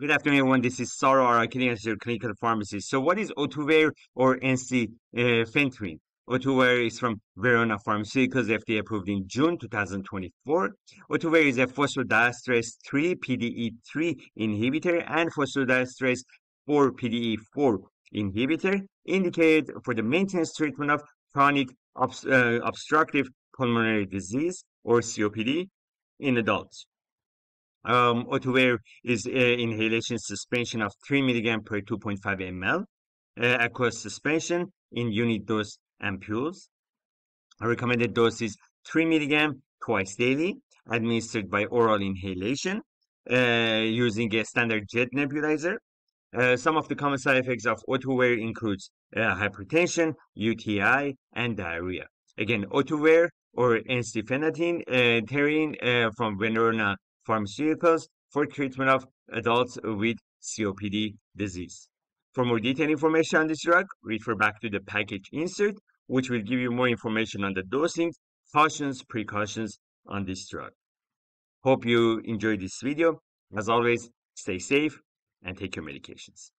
Good afternoon, everyone. This is Saro Arakelian, your clinical pharmacist. So what is Ohtuvayre or ensifentrine? Ohtuvayre is from Verona Pharmaceuticals, FDA approved in June 2024. Ohtuvayre is a phosphodiesterase 3 PDE3 inhibitor and phosphodiesterase 4 PDE4 inhibitor indicated for the maintenance treatment of chronic obst uh, obstructive pulmonary disease or COPD in adults. Um, is uh, inhalation suspension of 3 mg per 2.5 ml, uh, aqueous suspension in unit dose ampules. Recommended dose is 3 mg twice daily, administered by oral inhalation uh, using a standard jet nebulizer. Uh, some of the common side effects of Ohtuvayre includes uh, hypertension, UTI, and diarrhea. Again, Ohtuvayre or ensifentrine uh, from Verona pharmaceuticals for treatment of adults with COPD disease. For more detailed information on this drug, refer back to the package insert, which will give you more information on the dosing, cautions, precautions on this drug. Hope you enjoyed this video. As always, stay safe and take your medications.